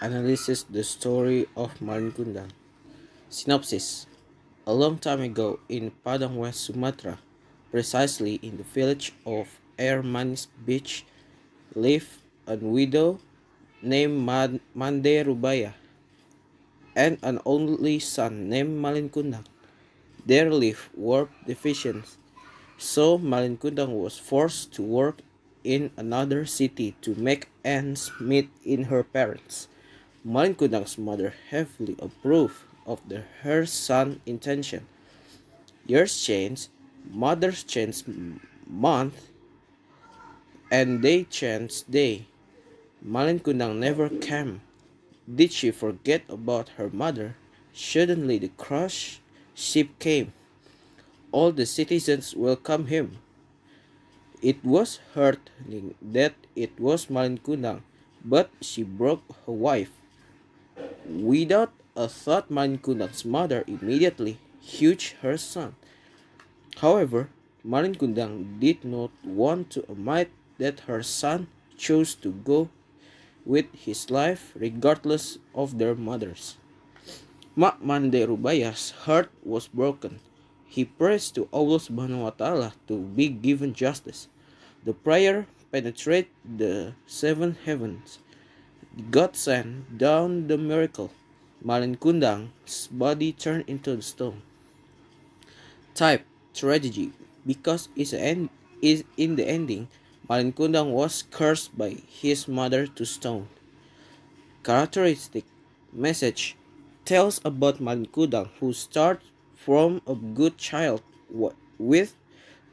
analyzes the story of Malin Kundang. Synopsis A long time ago in Padang West Sumatra, precisely in the village of Air Manis Beach, lived a widow named Mande Rubaya and an only son named Malin Kundang. Their life work divisions, so Malin Kundang was forced to work in another city to make ends meet in her parents. Malin Kundang's mother heavily approved of the, her son's intention. Years change, mothers change month, and they change day. Malin Kundang never came. Did she forget about her mother? Suddenly the crush ship came. All the citizens welcomed him. It was heartening that it was Malin Kundang, but she broke her wife. Without a thought, Malin Kundang's mother immediately hugged her son. However, Malin Kundang did not want to admit that her son chose to go with his life regardless of their mothers. Mak Mande Rubaya's heart was broken. He prayed to Allah subhanahu wa ta'ala to be given justice. The prayer penetrated the seven heavens. God sent down the miracle. Malin Kundang's body turned into stone. Type tragedy because it's end, is in the ending, Malin Kundang was cursed by his mother to stone. Characteristic message tells about Malin Kundang who starts from a good child with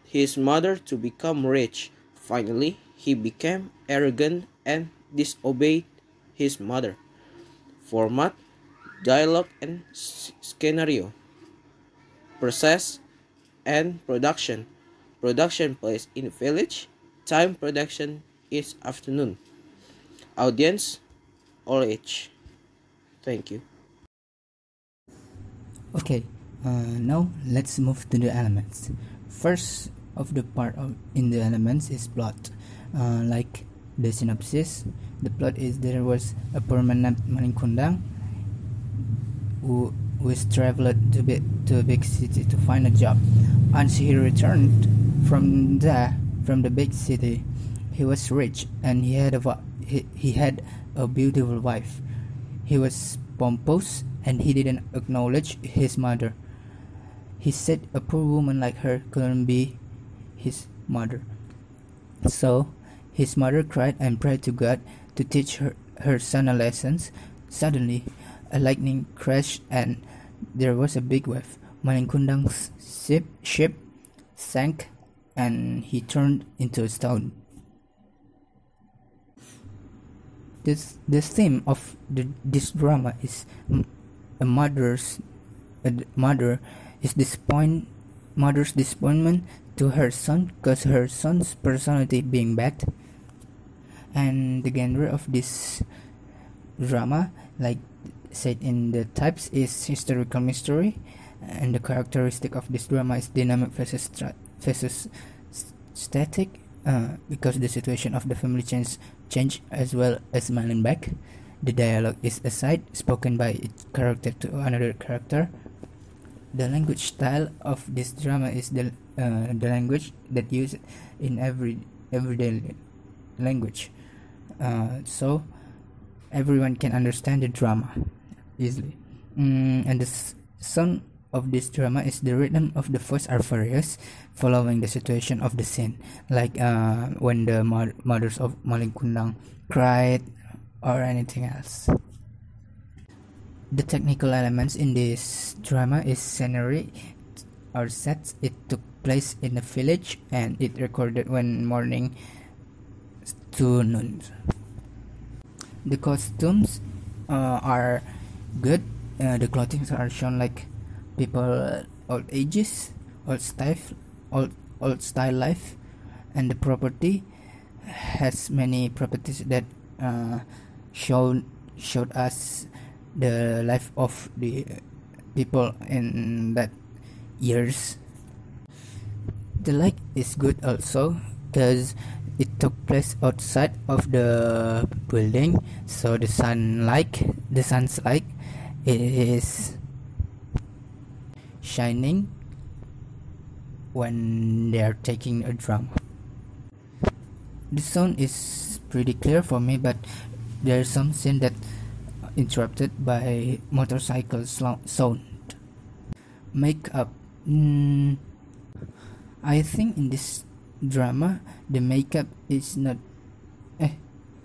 his mother to become rich. Finally, he became arrogant and disobeyed his mother. Format, dialogue, and scenario. Process and production. Production place in village. Time production is afternoon. Audience, all age. Thank you. Okay, uh, now let's move to the elements. First of the part of in the elements is plot. Uh, like the synopsis, the plot is there was a permanent Malin Kundang who was traveled to, be, to a big city to find a job. Once he returned from there, from the big city, he was rich and he had a he, he had a beautiful wife. He was pompous and he didn't acknowledge his mother. He said a poor woman like her couldn't be his mother. So his mother cried and prayed to God to teach her, her son a lesson. Suddenly, a lightning crashed and there was a big wave. Malin Kundang's ship, ship sank and he turned into a stone. This, this theme of the, this drama is a mother's a mother is disappoint mother's disappointment to her son because her son's personality being bad and the genre of this drama like said in the types is historical mystery and the characteristic of this drama is dynamic versus versus static uh, because the situation of the family change change as well as Malin back the dialogue is aside, spoken by each character to another character. The language style of this drama is the uh, the language that used in every everyday language, uh, so everyone can understand the drama easily. Mm, and the song of this drama is the rhythm of the voice are various, following the situation of the scene, like uh, when the mothers of Malin Kundang cried or anything else. The technical elements in this drama is scenery or sets. It took place in a village and it recorded when morning noon. The costumes uh, are good. Uh, the clothing are shown like people old ages, old style, old old style life, and the property has many properties that uh, showed showed us the life of the people in that years the light is good also because it took place outside of the building. So the sunlight the sun's light is shining when they are taking a drum. The sound is pretty clear for me but there's some scene that interrupted by motorcycle sound. Makeup. Mm, i think in this drama the makeup is not eh,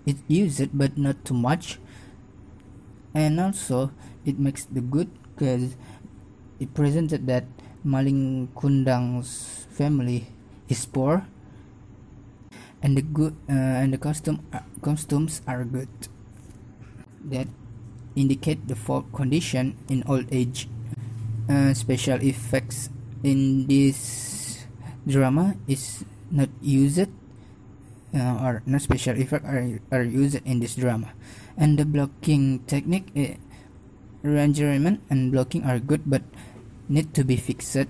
it use it but not too much. And also it makes the good because it presented that Malin Kundang's family is poor. And the good uh, and the costume uh, costumes are good. That indicate the folk condition in old age. Uh, special effects in this drama is not used uh, or no special effect are, are used in this drama. And the blocking technique uh, arrangement and blocking are good but need to be fixed.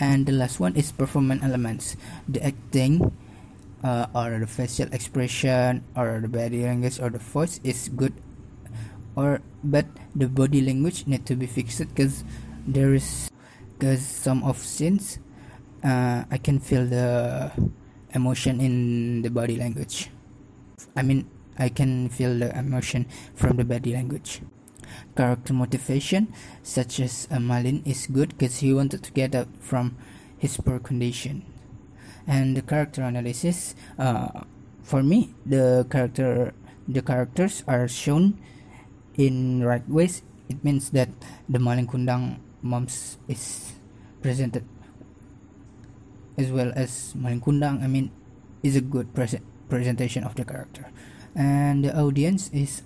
And the last one is performance elements. The acting uh, or the facial expression or the body language or the voice is good or but the body language need to be fixed because there is because some of scenes uh, I can feel the emotion in the body language. I mean I can feel the emotion from the body language. Character motivation such as uh, Malin is good because he wanted to get out from his poor condition. And the character analysis uh, for me the character the characters are shown in right ways. It means that the Malin Kundang moms is presented as well as Malin Kundang I mean is a good present presentation of the character. And the audience is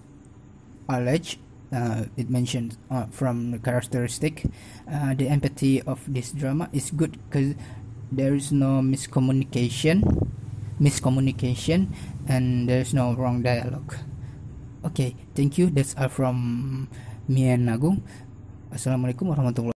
alleged uh, it mentioned uh, from the characteristic uh, the empathy of this drama is good because there is no miscommunication miscommunication and there's no wrong dialogue. Okay thank you. That's all from me and Agung. Assalamualaikum warahmatullahi